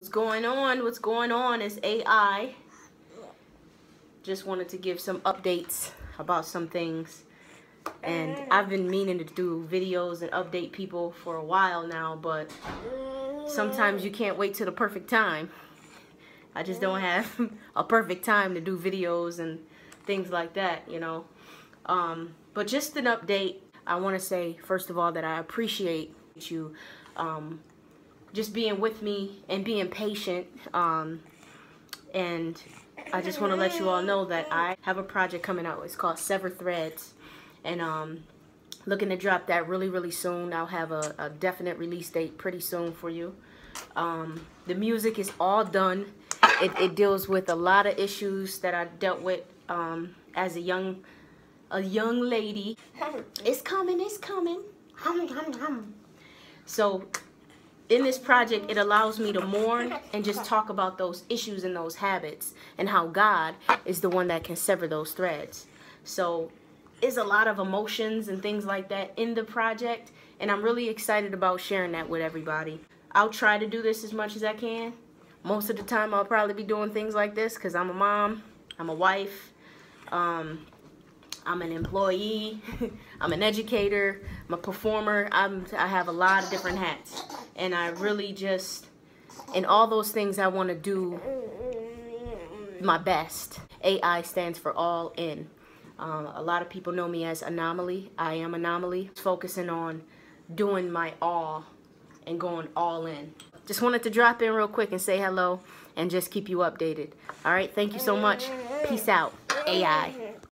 What's going on? What's going on is AI. Just wanted to give some updates about some things. And I've been meaning to do videos and update people for a while now, but sometimes you can't wait till the perfect time. I just don't have a perfect time to do videos and things like that, you know. Um, but just an update, I want to say, first of all, that I appreciate you um, just being with me and being patient. Um, and I just want to let you all know that I have a project coming out. It's called Sever Threads. And um, looking to drop that really, really soon. I'll have a, a definite release date pretty soon for you. Um, the music is all done. It, it, deals with a lot of issues that I dealt with um, as a young a young lady. It's coming, it's coming. So in this project, it allows me to mourn and just talk about those issues and those habits and how God is the one that can sever those threads. So is a lot of emotions and things like that in the project and I'm really excited about sharing that with everybody. I'll try to do this as much as I can. Most of the time I'll probably be doing things like this because I'm a mom, I'm a wife, um, I'm an employee, I'm an educator, I'm a performer, I'm, I have a lot of different hats. And I really just, in all those things I want to do my best. AI stands for all in. Um, a lot of people know me as Anomaly. I am Anomaly. Focusing on doing my all and going all in. Just wanted to drop in real quick and say hello and just keep you updated. All right, thank you so much. Peace out. AI.